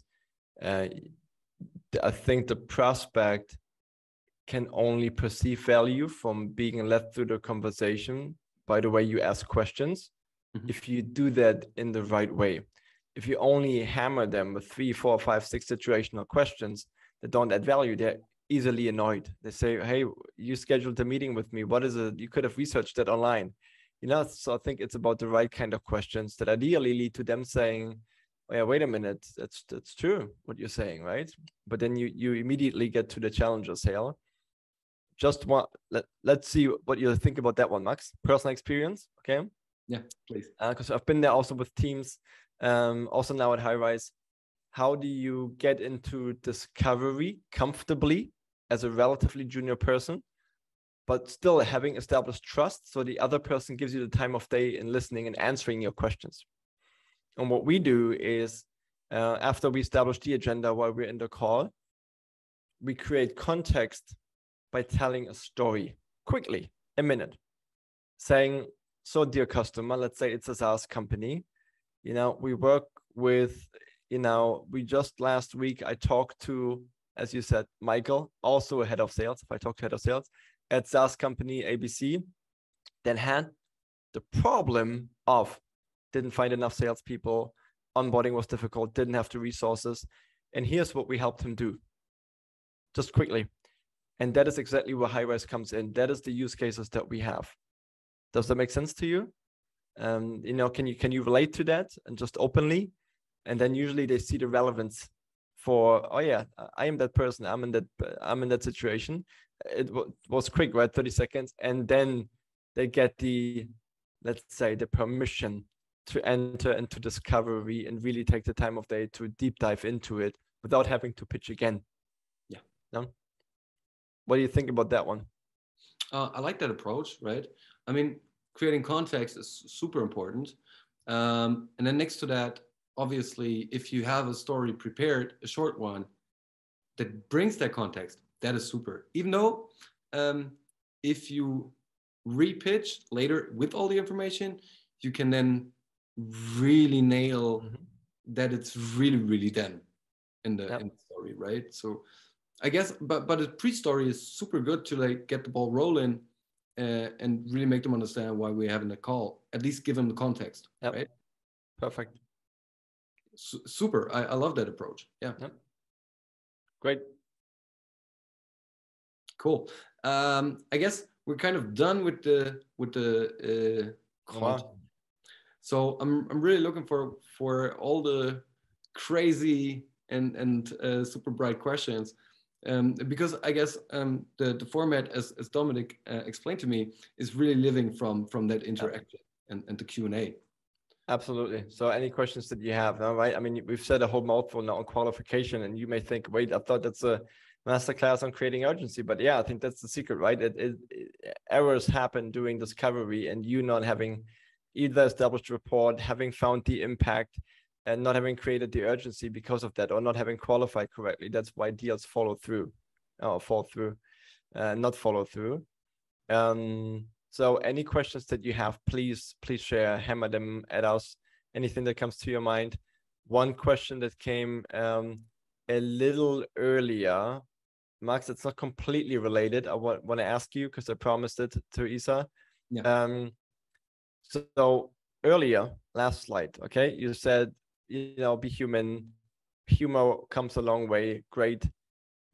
uh, I think the prospect can only perceive value from being led through the conversation by the way you ask questions. Mm-hmm. If you do that in the right way, if you only hammer them with three, four, five, six situational questions that don't add value, they're easily annoyed. They say, Hey, you scheduled a meeting with me. What is it? You could have researched that online. You know, so I think it's about the right kind of questions that ideally lead to them saying, oh, yeah, wait a minute, that's that's true what you're saying, right? But then you you immediately get to the challenger sale. Just one, let, let's see what you think about that one, Max. Personal experience, okay? Yeah, please. Because uh, I've been there also with teams, um, also now at Hyrise. How do you get into discovery comfortably as a relatively junior person, but still having established trust so the other person gives you the time of day in listening and answering your questions? And what we do is uh, after we establish the agenda while we're in the call, we create context by telling a story quickly, a minute, saying, so dear customer, let's say it's a SaaS company, you know, we work with, you know, we just last week I talked to, as you said, Michael, also a head of sales. If I talk to head of sales at SaaS company ABC, that had the problem of didn't find enough salespeople, onboarding was difficult, didn't have the resources. And here's what we helped him do just quickly. And that is exactly where Hyrise comes in. That is the use cases that we have. Does that make sense to you? Um, you know, can you can you relate to that and just openly? And then usually they see the relevance for, oh yeah, I am that person. I'm in that I'm in that situation. It was quick, right? 30 seconds. And then they get the, let's say, the permission to enter into discovery and really take the time of day to deep dive into it without having to pitch again. Yeah. No? What do you think about that one? Uh, I like that approach, right? I mean, creating context is super important. Um, and then next to that, obviously, if you have a story prepared, a short one that brings that context, that is super. Even though um, if you repitch later with all the information, you can then really nail mm-hmm. that it's really really them in the, yep. in the story right so i guess but but the pre-story is super good to like get the ball rolling uh, and really make them understand why we're having a call at least give them the context yep. right perfect S- super I, I love that approach yeah yep. great cool um i guess we're kind of done with the with the uh, wow. So I'm I'm really looking for for all the crazy and and uh, super bright questions. um, because I guess um, the the format, as as Dominic uh, explained to me, is really living from from that interaction and, and the Q and A. Absolutely. So, any questions that you have, all right? I mean, we've said a whole mouthful now on qualification, and you may think, wait, I thought that's a masterclass on creating urgency, but yeah, I think that's the secret, right? It, it, it, errors happen during discovery, and you not having either established rapport, having found the impact, and not having created the urgency because of that, or not having qualified correctly. That's why deals follow through, or fall through, uh, not follow through. Um, so any questions that you have, please, please share, hammer them at us. Anything that comes to your mind. One question that came um, a little earlier, Max, it's not completely related. I want, want to ask you because I promised it to Isa. Yeah. Um, so, earlier, last slide, okay, you said, you know, be human, humor comes a long way, great.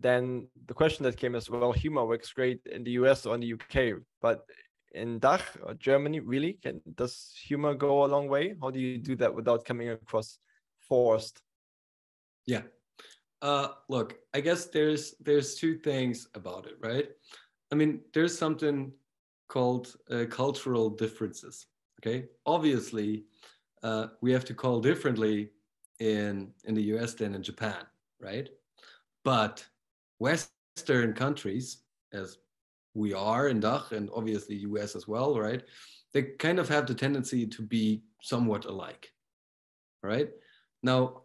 Then the question that came as well, humor works great in the US or in the UK, but in DACH or Germany, really? Can does humor go a long way? How do you do that without coming across forced? Yeah. Uh, look, I guess there's there's two things about it, right? I mean, there's something called uh, cultural differences. Okay, obviously, uh, we have to call differently in in the U.S. than in Japan, right? But Western countries, as we are in DACH and obviously US as well, right? They kind of have the tendency to be somewhat alike, right? Now,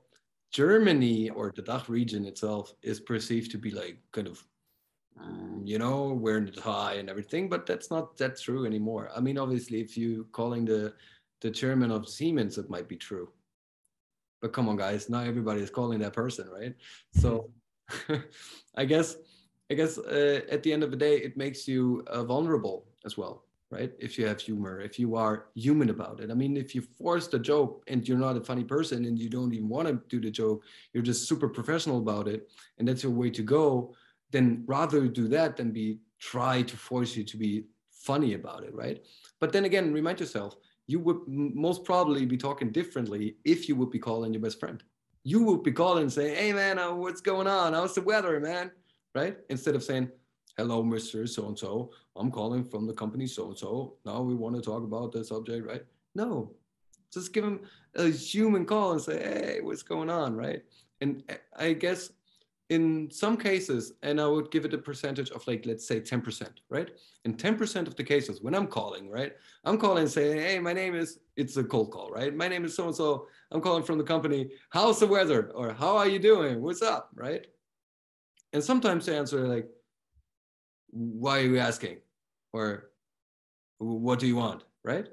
Germany or the DACH region itself is perceived to be like kind of, you know, wearing the tie and everything, but that's not that true anymore. I mean, obviously, if you calling the the chairman of Siemens, it might be true. But come on, guys, not everybody is calling that person, right? So *laughs* I guess I guess uh, at the end of the day, it makes you uh, vulnerable as well, right? If you have humor, if you are human about it. I mean, if you force the joke and you're not a funny person and you don't even want to do the joke, you're just super professional about it, and that's your way to go. Then rather do that than be try to force you to be funny about it, right? But then again, remind yourself, you would most probably be talking differently if you would be calling your best friend. You would be calling and saying, "Hey man, uh, what's going on? How's the weather, man?" right? Instead of saying, hello, Mr. So-and-so, I'm calling from the company so-and-so. Now we want to talk about the subject, right? No, just give them a human call and say, hey, what's going on, right? And I guess in some cases, and I would give it a percentage of like, let's say 10%, right? In 10% of the cases, when I'm calling, right? I'm calling and saying, hey, my name is, it's a cold call, right? My name is so-and-so. I'm calling from the company. How's the weather? Or how are you doing? What's up, right? And sometimes they answer like, why are you asking? Or what do you want? Right?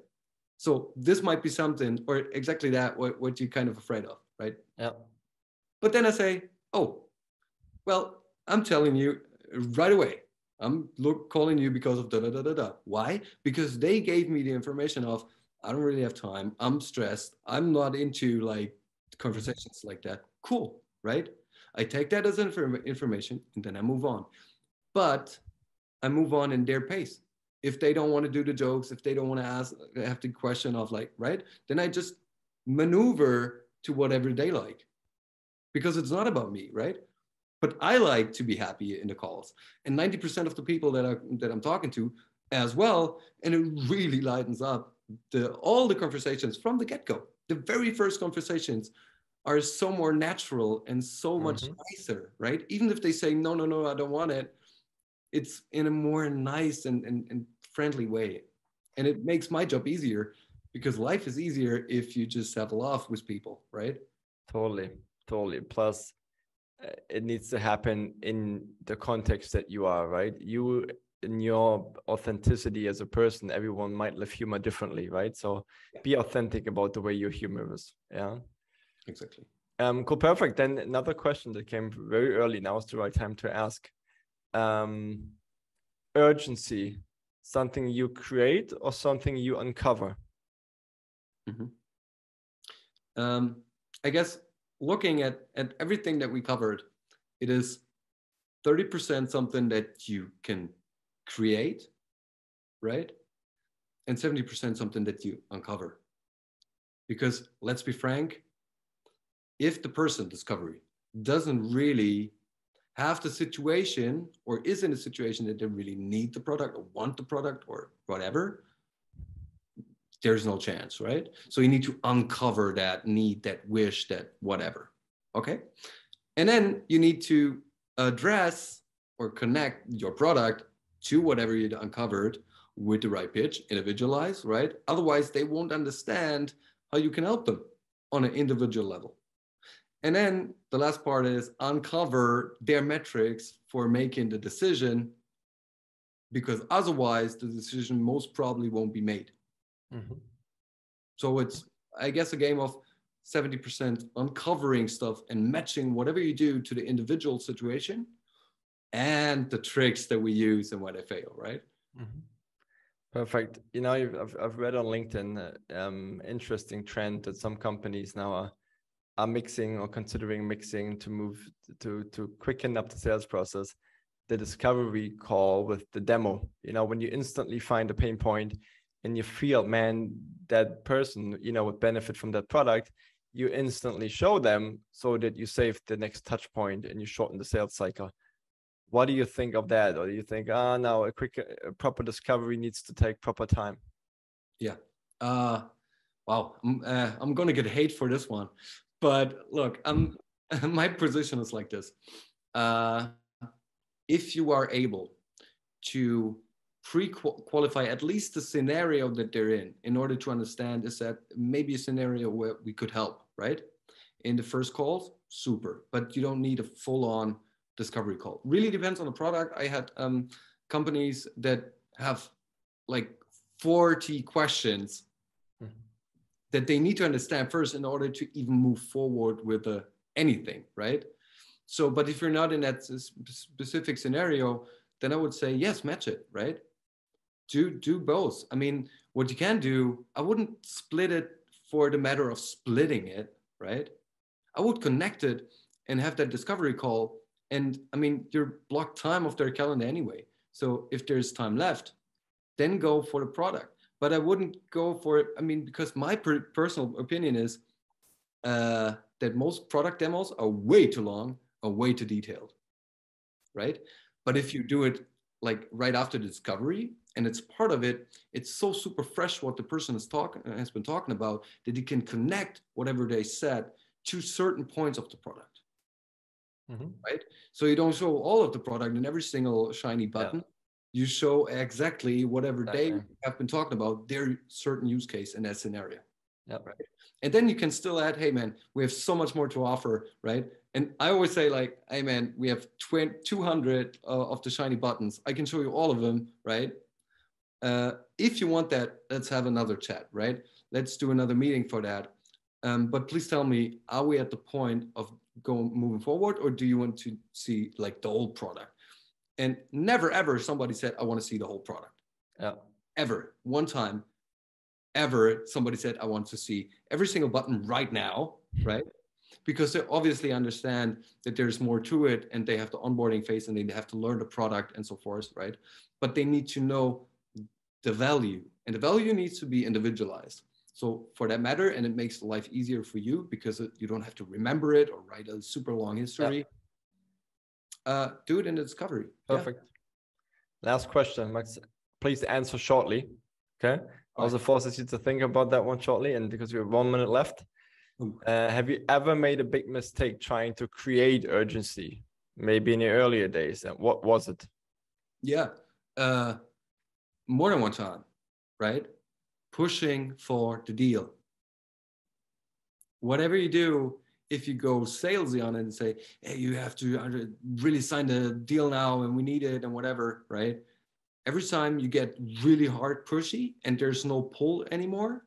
So this might be something, or exactly that, what, what you're kind of afraid of, right? Yeah. But then I say, oh, well, I'm telling you right away. I'm look, calling you because of da da da da da. Why? Because they gave me the information of I don't really have time. I'm stressed. I'm not into like conversations like that. Cool, right? I take that as information and then I move on. But I move on in their pace. If they don't want to do the jokes, if they don't want to ask, have the question of like, right? Then I just maneuver to whatever they like because it's not about me, right? But I like to be happy in the calls. And 90% of the people that, I, that I'm talking to as well, and it really lightens up the, all the conversations from the get go. The very first conversations are so more natural and so much mm-hmm. nicer, right? Even if they say, no, no, no, I don't want it, it's in a more nice and, and, and friendly way. And it makes my job easier because life is easier if you just have laugh with people, right? Totally, totally. Plus, it needs to happen in the context that you are, right? You, in your authenticity as a person, everyone might live humor differently, right? So be authentic about the way your humor is. Yeah exactly. Um, cool, perfect. Then another question that came very early. Now is the right time to ask. Um, urgency, something you create or something you uncover? Mm-hmm. Um, I guess looking at, at everything that we covered, it is 30% something that you can create, right? And 70% something that you uncover. Because let's be frank, if the person discovery doesn't really have the situation or is in a situation that they really need the product or want the product or whatever, there's no chance, right? So you need to uncover that need, that wish, that whatever. Okay. And then you need to address or connect your product to whatever you uncovered with the right pitch, individualize, right? Otherwise, they won't understand how you can help them on an individual level. And then the last part is uncover their metrics for making the decision, because otherwise, the decision most probably won't be made. Mm-hmm. So it's, I guess, a game of 70% uncovering stuff and matching whatever you do to the individual situation and the tricks that we use and why they fail, right? Mm-hmm. Perfect. You know, I've, I've read on LinkedIn, uh, um, interesting trend that some companies now are, are mixing or considering mixing to move to, to quicken up the sales process, the discovery call with the demo. You know, when you instantly find a pain point and you feel, man, that person, you know, would benefit from that product, you instantly show them so that you save the next touch point and you shorten the sales cycle. What do you think of that? Or do you think ah oh, no a quick a proper discovery needs to take proper time yeah. Uh wow. I'm, uh, I'm gonna get hate for this one. But look i'm *laughs* my position is like this. Uh if you are able to pre-qualify at least the scenario that they're in in order to understand is that maybe a scenario where we could help right in the first calls super but you don't need a full-on discovery call. Really depends on the product. I had um, companies that have like 40 questions mm-hmm. that they need to understand first in order to even move forward with uh, anything, right? So, but if you're not in that specific scenario, then I would say yes, match it, right? Do do both. I mean, what you can do, I wouldn't split it for the matter of splitting it, right? I would connect it and have that discovery call and I mean, you're blocked time of their calendar anyway. So if there's time left, then go for the product. But I wouldn't go for it. I mean, because my per- personal opinion is uh, that most product demos are way too long, are way too detailed, right? But if you do it like right after the discovery and it's part of it, it's so super fresh what the person is talking has been talking about that you can connect whatever they said to certain points of the product mm-hmm. right? So you don't show all of the product in every single shiny button. Yeah. You show exactly whatever exactly. they have been talking about their certain use case in that scenario. Yep. Right. And then you can still add, hey man, we have so much more to offer, right? And I always say like, hey man, we have 200 uh, of the shiny buttons. I can show you all of them, right? Uh, if you want that, let's have another chat, right? Let's do another meeting for that. Um, but please tell me, are we at the point of going moving forward, or do you want to see like the whole product? And never ever somebody said, I want to see the whole product. Yeah. Ever. One time, ever somebody said, I want to see every single button right now, right? Because they obviously understand that there's more to it and they have the onboarding phase and they have to learn the product and so forth, right? But they need to know the value and the value needs to be individualized. So for that matter, and it makes life easier for you because you don't have to remember it or write a super long history. Yeah. Uh, do it in the discovery. Perfect. Yeah. Last question, Max. Please answer shortly. Okay. I also forces you to think about that one shortly, and because we have one minute left. Uh, have you ever made a big mistake trying to create urgency, maybe in the earlier days? And what was it? Yeah, uh, more than one time, right? pushing for the deal. Whatever you do, if you go salesy on it and say, hey, you have to uh, really sign the deal now and we need it and whatever, right? Every time you get really hard pushy and there's no pull anymore,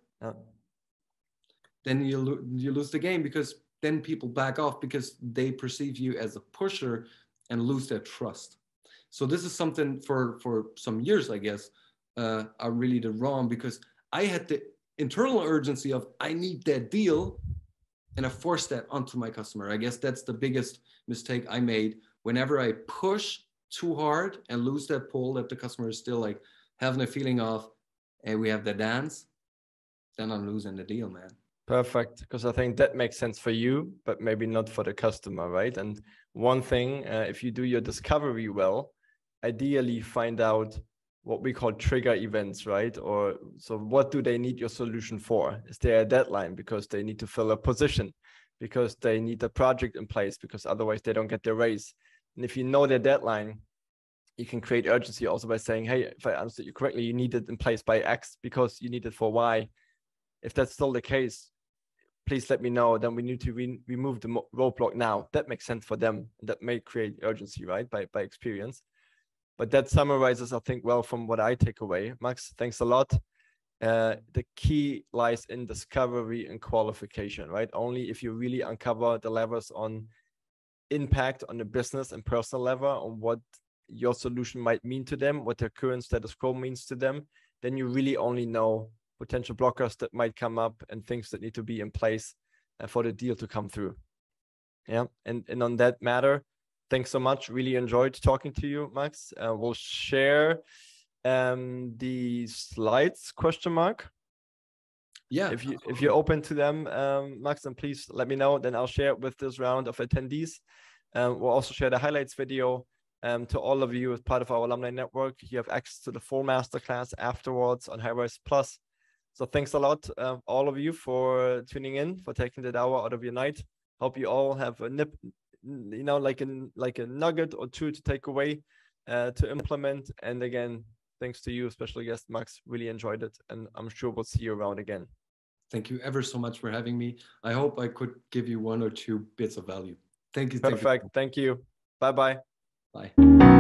then you, lo- you lose the game because then people back off because they perceive you as a pusher and lose their trust. So this is something for for some years, I guess, uh, I really the wrong because I had the internal urgency of I need that deal, and I forced that onto my customer. I guess that's the biggest mistake I made. Whenever I push too hard and lose that pull, that the customer is still like having a feeling of, hey, we have the dance, then I'm losing the deal, man. Perfect, because I think that makes sense for you, but maybe not for the customer, right? And one thing, uh, if you do your discovery well, ideally find out what we call trigger events, right? Or so what do they need your solution for? Is there a deadline because they need to fill a position, because they need a project in place, because otherwise they don't get their raise. And if you know their deadline, you can create urgency also by saying, hey, if I understood you correctly, you need it in place by X because you need it for Y. If that's still the case, please let me know. Then we need to re- remove the roadblock now. That makes sense for them. That may create urgency, right? By by experience. But that summarizes, I think, well from what I take away. Max, thanks a lot. Uh, the key lies in discovery and qualification, right? Only if you really uncover the levers on impact on the business and personal level, on what your solution might mean to them, what their current status quo means to them, then you really only know potential blockers that might come up and things that need to be in place uh, for the deal to come through. Yeah, and and on that matter, thanks so much. Really enjoyed talking to you, Max. Uh, we'll share um, the slides question mark. Yeah. If you if you're open to them, um, Max, then please let me know. Then I'll share it with this round of attendees. Um, we'll also share the highlights video um, to all of you as part of our alumni network. You have access to the full masterclass afterwards on Hyrise Plus. So thanks a lot, uh, all of you, for tuning in, for taking that hour out of your night. Hope you all have a nip, you know, like a like a nugget or two to take away, uh, to implement. And again, thanks to you, special guest Max. Really enjoyed it, and I'm sure we'll see you around again. Thank you ever so much for having me. I hope I could give you one or two bits of value. Thank you. Perfect. Thank you. Thank you. Bye-bye. Bye.